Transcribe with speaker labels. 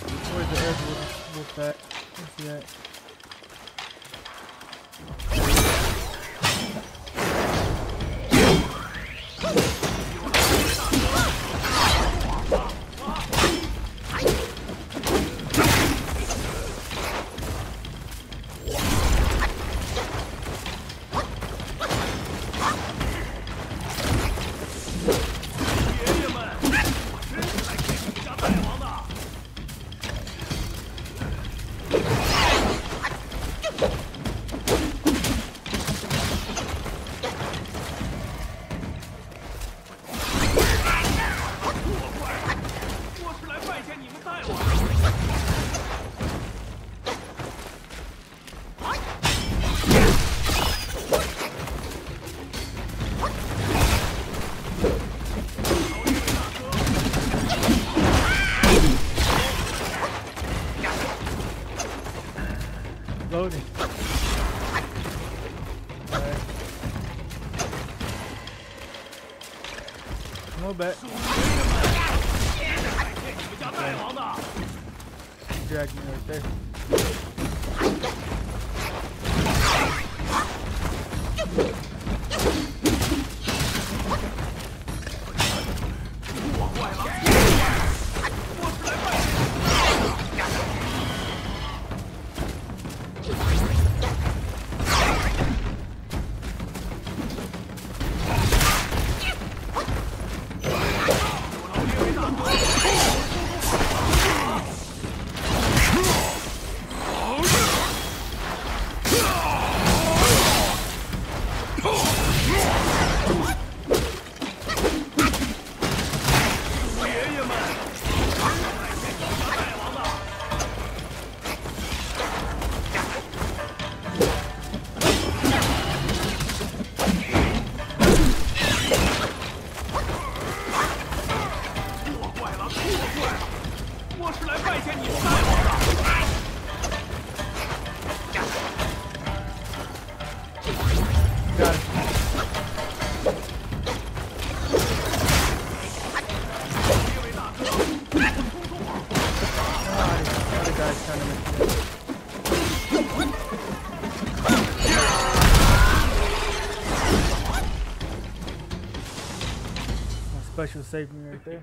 Speaker 1: Avoid the edge with, with that. With that. loading. Right. A little. Okay. Drag me right there.
Speaker 2: 同学们大王了了我是来拜见你们大王的。
Speaker 1: Special me right there.